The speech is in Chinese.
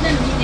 那你